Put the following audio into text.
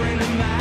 friend of mine.